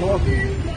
foto.